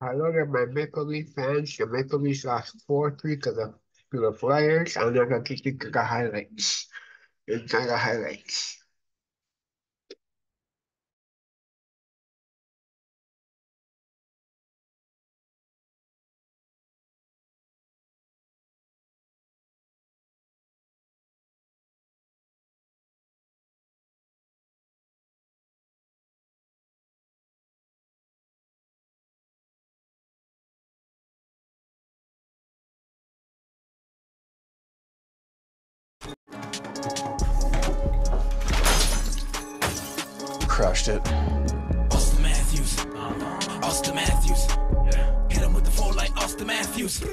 Hello there, my Maple Leaf fans. The Maple Leafs lost 4-3 to the, to the Flyers. I'm not going to into the highlights. Into the highlights. Crushed it. Auston Matthews. Uh-huh. Auston Matthews. Hit him with the four like Auston Matthews.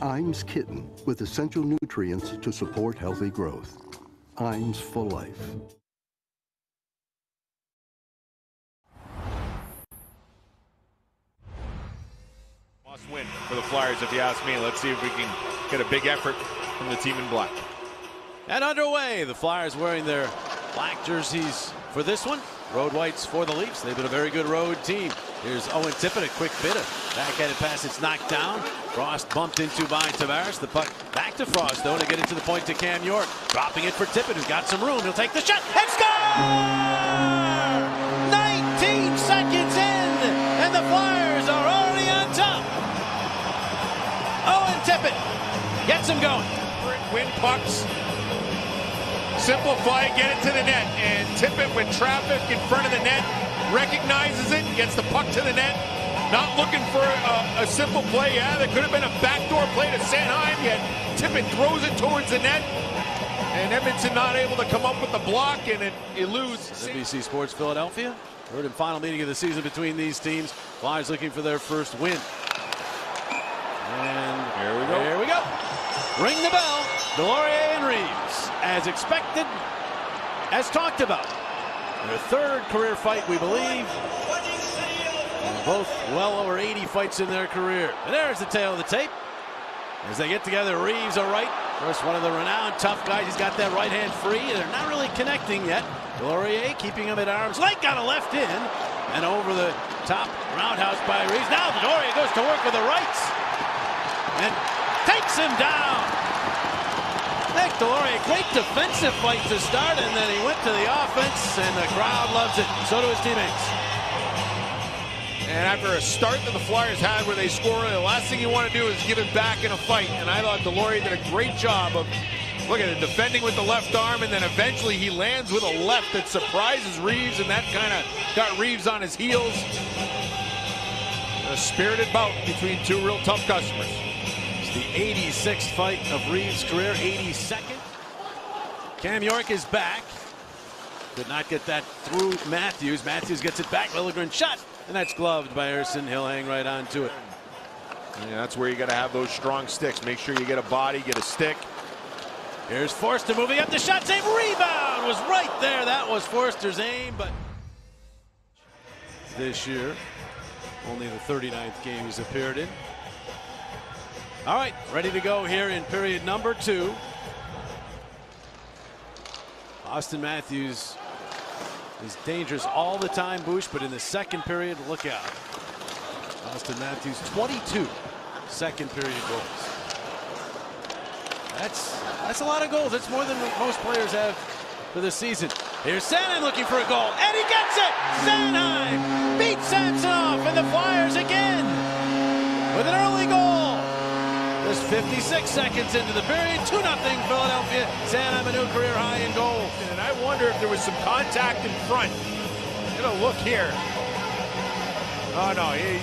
Iams Kitten with essential nutrients to support healthy growth. Iams for life. Must win for the Flyers, if you ask me. Let's see if we can get a big effort from the team in black. And underway, the Flyers wearing their black jerseys for this one. Road whites for the Leafs. They've been a very good road team. Here's Owen Tippett, a quick bit of backhanded pass. It's knocked down. Frost bumped into by Tavares. The puck back to Frost, though, to get it to the point to Cam York. Dropping it for Tippett, who's got some room. He'll take the shot and score! 19 seconds in, and the Flyers are already on top. Owen Tippett gets him going. Win pucks. Simplify, get it to the net. And Tippett with traffic in front of the net. Recognizes it, gets the puck to the net. Not looking for a, a simple play. Yeah, there could have been a backdoor play to Sanheim, yet Tippett throws it towards the net. And Edmundson not able to come up with the block, and it eludes. NBC Sports Philadelphia. Third and final meeting of the season between these teams. Flyers looking for their first win. And Here we go. Here we go. Ring the bell. Deslauriers and Reaves, as expected, as talked about. Their third career fight, we believe. And both well over 80 fights in their career. And there's the tail of the tape. As they get together, Reaves a right. First one of the renowned tough guys. He's got that right hand free. They're not really connecting yet. Deslauriers keeping him at arm's length. Got a left in. And over the top roundhouse by Reaves. Now Deslauriers goes to work with the rights. And takes him down. Nick Deslauriers, great defensive fight to start, and then he went to the offense, and the crowd loves it. So do his teammates. And after a start that the Flyers had where they score, the last thing you want to do is give it back in a fight. And I thought Deslauriers did a great job of, look at it, defending with the left arm, and then eventually he lands with a left that surprises Reaves, and that kind of got Reaves on his heels. A spirited bout between two real tough customers. The 86th fight of Reaves' career, 82nd. Cam York is back. Could not get that through Matthews. Matthews gets it back. Liljegren shot, and that's gloved by Ersson. He'll hang right on to it. Yeah, that's where you got to have those strong sticks. Make sure you get a body, get a stick. Here's Foerster moving up the shot save. Rebound was right there. That was Foerster's aim, but this year, only the 39th game he's appeared in. All right, ready to go here in period number two. Auston Matthews is dangerous all the time, Bush, but in the second period, look out. Auston Matthews, 22 second period goals. That's that's a lot of goals. That's more than most players have for the season. Here's Sanheim looking for a goal, and he gets it! Sanheim beats Samsonov, and the Flyers again with an early goal. There's 56 seconds into the period, 2 0 Philadelphia. Sanheim a new career high in goals. And I wonder if there was some contact in front. Get a look here. Oh, no. He,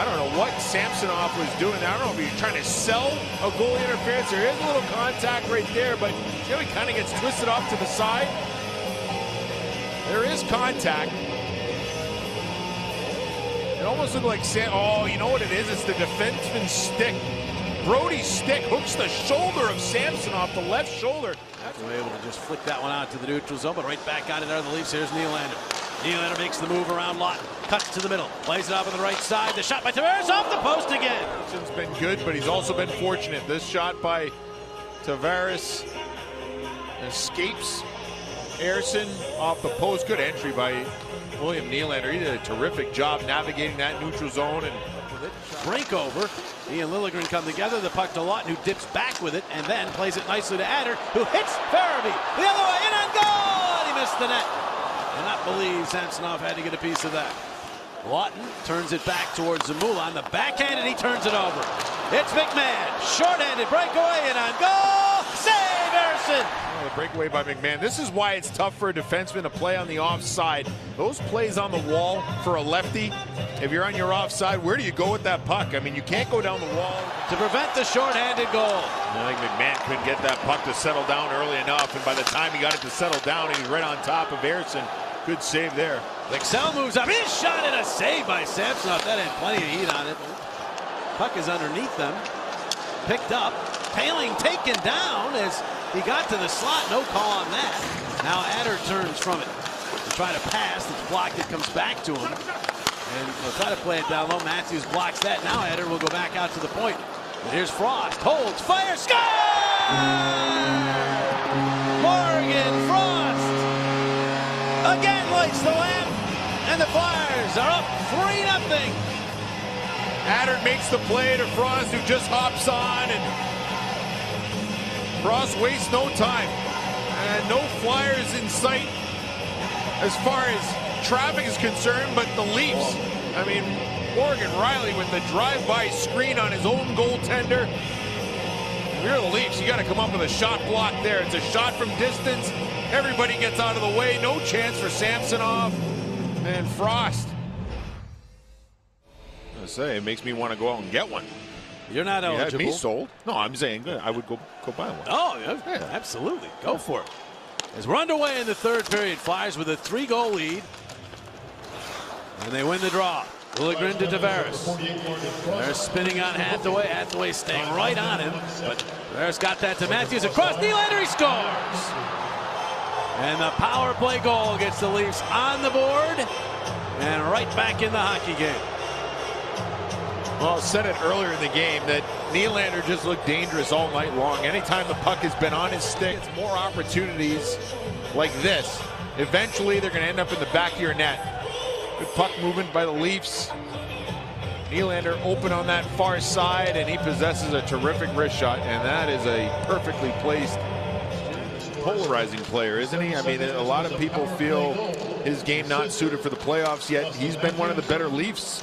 I don't know what Samsonov was doing. I don't know if he was trying to sell a goalie interference. There is a little contact right there, but how he kind of gets twisted off to the side? There is contact. It almost looked like Sam. Oh, you know what it is? It's the defenseman's stick. Brodie's stick hooks the shoulder of Samsonov the left shoulder. They were able to just flick that one out to the neutral zone, but right back on it are the Leafs. Here's Nylander. Nylander makes the move around Lott. Cuts to the middle. Plays it off on the right side. The shot by Tavares off the post again. Anderson's been good, but he's also been fortunate. This shot by Tavares escapes Ersson off the post. Good entry by William Nylander. He did a terrific job navigating that neutral zone and Break over. He and Liljegren come together. The puck to Laughton, who dips back with it and then plays it nicely to Adder, who hits Farabee. The other way, in and goal! And he missed the net. And I believe Samsonov had to get a piece of that. Laughton turns it back towards Zamula on the backhand, and he turns it over. It's McMann. Short-handed breakaway, and on goal. Oh, the breakaway by McMann. This is why it's tough for a defenseman to play on the offside. Those plays on the wall for a lefty, if you're on your offside, where do you go with that puck? I mean, you can't go down the wall. To prevent the short-handed goal. I think McMann couldn't get that puck to settle down early enough, and by the time he got it to settle down, he was right on top of Ersson. Good save there. Lexell moves up. His shot and a save by Samsonov. That had plenty of heat on it. Puck is underneath them. Picked up. Tailing taken down as he got to the slot. No call on that. Now Adder turns from it to try to pass. It's blocked. It comes back to him. And they'll try to play it down low. Matthews blocks that. Now Adder will go back out to the point. Here's Frost. Holds. Fire. Score! Morgan Frost again lights the lamp. And the Flyers are up 3 nothing. Adder makes the play to Frost, who just hops on, and Frost wastes no time. And no Flyers in sight as far as traffic is concerned, but the Leafs, I mean, Morgan Rielly with the drive-by screen on his own goaltender. If you're the Leafs, you got to come up with a shot block there. It's a shot from distance. Everybody gets out of the way. No chance for Samsonov and Frost. I say, it makes me want to go out and get one. You're not You eligible. me sold. No, I'm saying I would go go buy one. Oh, yeah, absolutely. Go for it. As we're underway in the third period, Flyers with a three-goal lead. And they win the draw. Liljegren to Tavares. They're spinning on Hathaway. Hathaway staying right on him. But Tavares got that to Matthews across Nylander. He scores. And the power play goal gets the Leafs on the board and right back in the hockey game. Well, I said it earlier in the game that Nylander just looked dangerous all night long. Anytime the puck has been on his stick, it's more opportunities like this. Eventually, they're going to end up in the back of your net. Good puck movement by the Leafs. Nylander open on that far side, and he possesses a terrific wrist shot, and that is a perfectly placed polarizing player, isn't he? I mean, a lot of people feel his game not suited for the playoffs yet. He's been one of the better Leafs.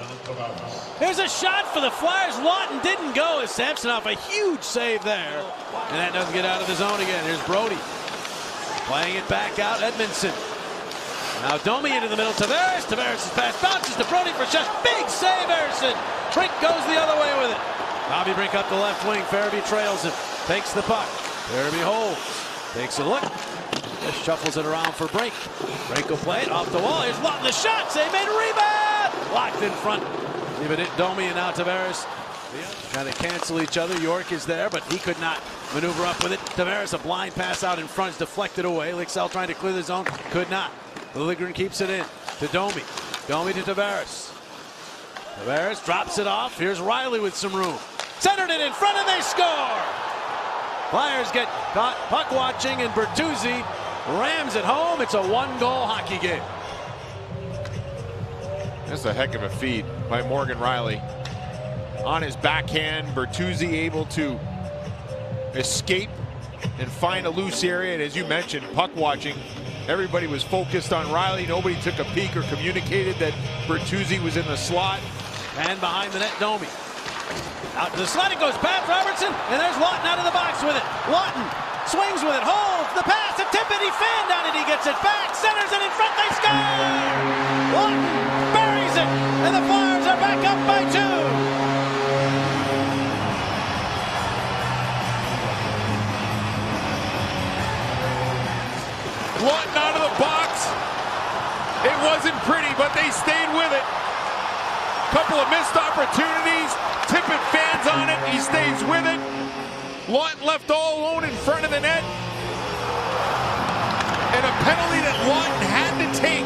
There's a shot for the Flyers. Laughton didn't go as Samsonov. A huge save there. And that doesn't get out of the zone again. Here's Brodie. Playing it back out. Edmundson. Now Domi into the middle. Tavares. Tavares' pass bounces to Brodie for shot. Big save, Ersson. Brink goes the other way with it. Bobby Brink up the left wing. Farabee trails him. Takes the puck. Farabee holds. Takes a look. Just shuffles it around for break. Break will play it off the wall. Here's Laughton. The shot. Save made. Rebound. Locked in front. Leave it Domi and now Tavares. Trying to cancel each other. York is there, but he could not maneuver up with it. Tavares, a blind pass out in front, is deflected away. Lixell trying to clear the zone, could not. Liljegren keeps it in to Domi. Domi to Tavares. Tavares drops it off. Here's Rielly with some room. Centered it in front, and they score. Flyers get caught puck watching, and Bertuzzi rams it home. It's a one-goal hockey game. That's a heck of a feed by Morgan Rielly. On his backhand, Bertuzzi able to escape and find a loose area. And as you mentioned, puck watching. Everybody was focused on Rielly. Nobody took a peek or communicated that Bertuzzi was in the slot. And behind the net, Domi. Out to the slot, it goes past Robertson, and there's Laughton out of the box with it. Laughton swings with it, holds the pass, a tip fanned on it, he gets it back, centers it in front, they score! Laughton buries it, and the Flyers are back up by two. Laughton out of the box. It wasn't pretty, but they stayed with it. Couple of missed opportunities. Tippett fans on it. He stays with it. Laughton left all alone in front of the net. And a penalty that Laughton had to take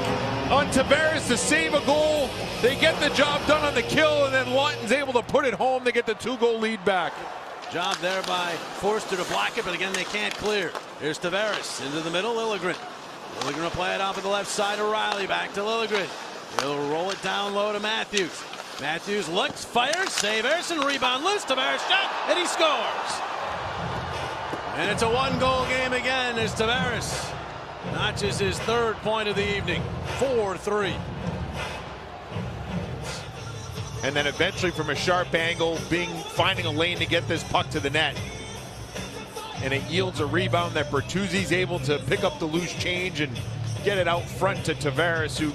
on Tavares to save a goal. They get the job done on the kill, and then Laughton's able to put it home to get the two-goal lead back. Job there by Foerster to block it, but again, they can't clear. Here's Tavares into the middle, Liljegren. Liljegren will play it off to the left side of Rielly. Back to Liljegren. He'll roll it down low to Matthews. Matthews looks, fires, save Ersson, rebound loose, Tavares shot, and he scores. And it's a one-goal game again as Tavares notches his third point of the evening. 4-3. And then eventually from a sharp angle, being finding a lane to get this puck to the net. And it yields a rebound that Bertuzzi's able to pick up the loose change and get it out front to Tavares, who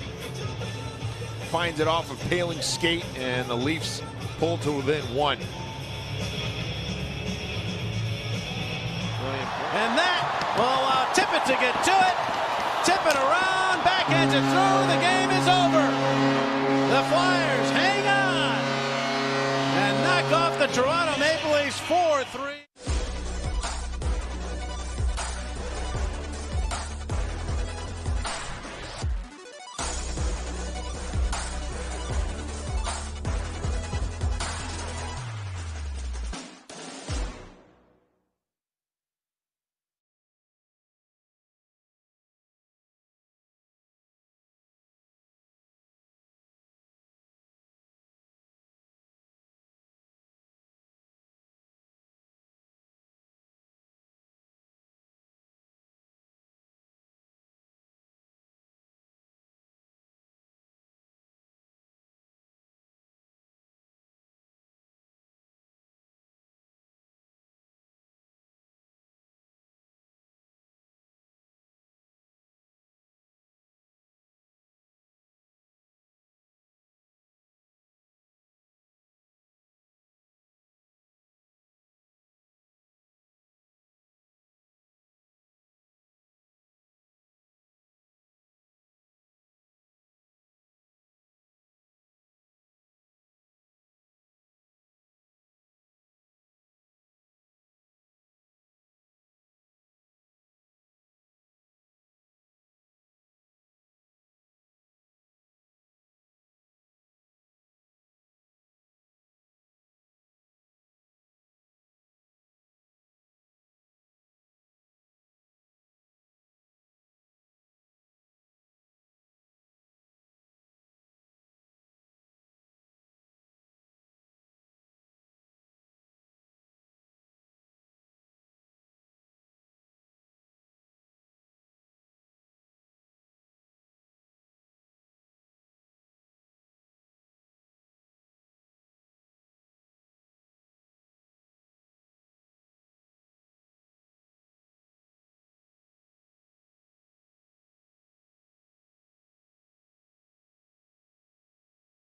finds it off of Poehling skate, and the Leafs pull to within one. And that will allow Tippett to get to it. Tippett around, backhands it through. The game is over. The Flyers hang on and knock off the Toronto Maple Leafs 4 3.